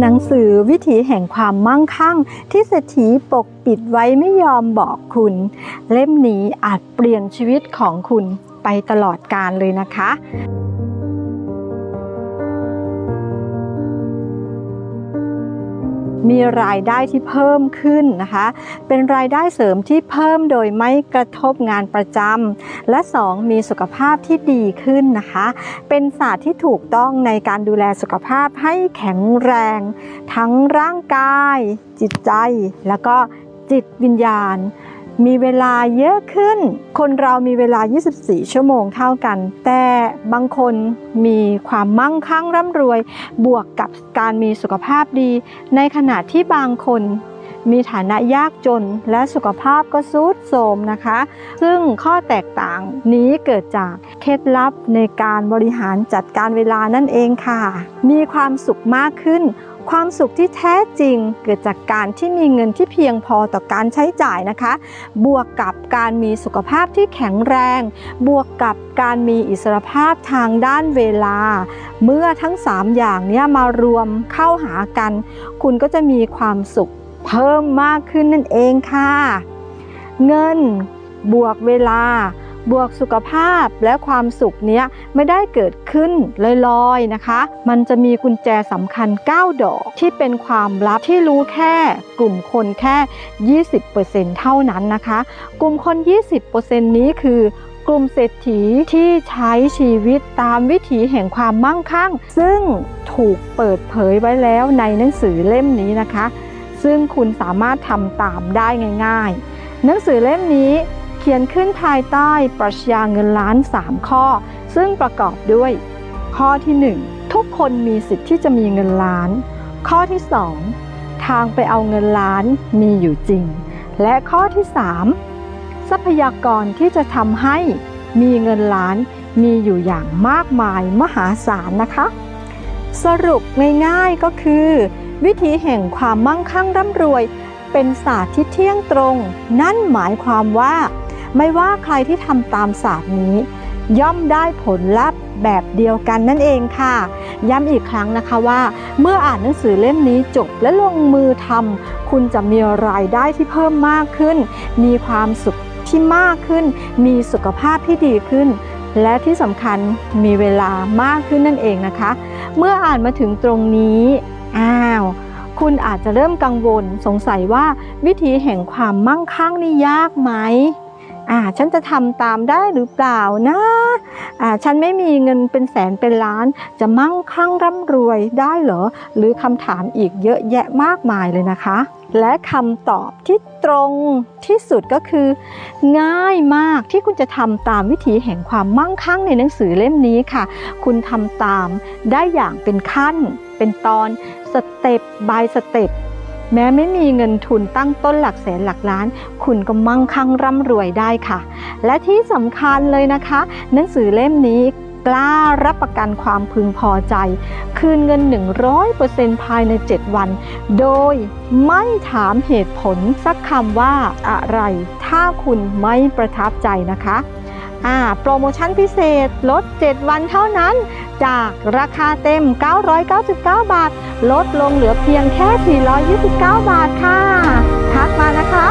หนังสือวิถีแห่งความมั่งคั่ง ที่เศรษฐีปกปิดไว้ไม่ยอมบอกคุณ เล่มนี้อาจเปลี่ยนชีวิตของคุณไปตลอดกาลเลยนะคะ มีรายได้ที่เพิ่มขึ้นนะคะ เป็นรายได้เสริมที่เพิ่มโดยไม่กระทบงานประจำและ 2 มีสุขภาพที่ดีขึ้นนะคะ เป็นศาสตร์ที่ถูกต้องในการดูแลสุขภาพให้แข็งแรง ทั้งร่างกาย จิตใจ แล้วก็จิตวิญญาณ มีเวลาเยอะขึ้น คนเรามีเวลา 24 ชั่วโมงเท่ากัน แต่บางคนมีความมั่งคั่งร่ำรวย บวกกับการมีสุขภาพดี ในขณะที่บางคน มีฐานะยากจนและสุขภาพก็ทรุดโทรมนะคะ ซึ่งข้อแตกต่างนี้เกิดจากเคล็ดลับในการบริหารจัดการเวลานั่นเองค่ะ มีความสุขมากขึ้น ความสุขที่แท้จริงเกิดจากการที่มีเงินที่เพียงพอต่อการใช้จ่ายนะคะ บวกกับการมีสุขภาพที่แข็งแรง บวกกับการมีอิสรภาพทางด้านเวลา เมื่อทั้ง 3 อย่างนี้มารวมเข้าหากัน คุณก็จะมีความสุข เพิ่มมากขึ้นนั่นเองค่ะ เงินบวกเวลา บวกสุขภาพและความสุขเนี้ยไม่ได้เกิดขึ้นลอยๆนะคะ มันจะมีกุญแจสำคัญ 9 ดอกที่เป็นความลับที่รู้แค่กลุ่มคนแค่ 20%เท่านั้นนะคะ กลุ่มคน 20%นี้คือกลุ่มเศรษฐีที่ใช้ชีวิตตามวิถีแห่งความมั่งคั่ง ซึ่งถูกเปิดเผยไว้แล้วในหนังสือเล่มนี้นะคะ ซึ่งคุณสามารถทำตามได้ง่ายๆ หนังสือเล่มนี้เขียนขึ้นภายใต้ปรัชญาเงินล้าน 3 ข้อ ซึ่งประกอบด้วย ข้อที่ 1 ทุกคนมีสิทธิ์ที่จะมีเงินล้าน ข้อที่ 2 ทางไปเอาเงินล้านมีอยู่จริง และข้อที่ 3 ทรัพยากรที่จะทำให้มีเงินล้านมีอยู่อย่างมากมายมหาศาลนะคะ สรุปง่ายๆก็คือ วิธีแห่งความมั่งคั่งร่ำรวย เป็นศาสตร์ที่เที่ยงตรง นั่นหมายความว่า ไม่ว่าใครที่ทำตามศาสตร์นี้ ย่อมได้ผลลัพธ์แบบเดียวกันนั่นเองค่ะ ย้ำอีกครั้งนะคะว่า เมื่ออ่านหนังสือเล่มนี้จบและลงมือทำคุณจะมีรายได้ที่เพิ่มมากขึ้น มีความสุขที่มากขึ้น มีสุขภาพที่ดีขึ้น และที่สำคัญมีเวลามากขึ้นนั่นเองนะคะ เมื่ออ่านมาถึงตรงนี้ อ้าว คุณอาจจะเริ่มกังวลสงสัยว่าวิธีแห่งความมั่งคั่งนี่ยากไหมอ่าฉันจะทำตามได้หรือเปล่านะอ่าฉันไม่มีเงินเป็นแสนเป็นล้าน จะมั่งคั่งร่ำรวยได้เหรอ หรือคำถามอีกเยอะแยะมากมายเลยนะคะ และคำตอบที่ตรงที่สุดก็คือ ง่ายมากที่คุณจะทำตามวิถีแห่งความมั่งคั่งในหนังสือเล่มนี้ค่ะ คุณทำตามได้อย่างเป็นขั้น เป็นตอน step by step แม้ไม่มีเงินทุนตั้งต้นหลักแสนหลักล้าน คุณก็มั่งคั่งร่ำรวยได้ค่ะ และที่สำคัญเลยนะคะ หนังสือเล่มนี้กล้ารับประกันความพึงพอใจ คืนเงิน 100%ภายใน 7 วัน โดยไม่ถามเหตุผลสักคำว่าอะไร ถ้าคุณไม่ประทับใจนะคะ โปรโมชั่นพิเศษลด 7 วันเท่านั้น จากราคาเต็ม 999 บาท ลดลงเหลือเพียงแค่ 429 บาทค่ะ ทักมานะคะ